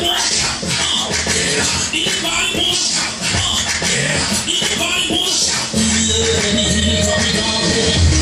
Anybody wanna shout? Yeah, let me hear you talking about war.